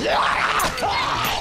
Ah!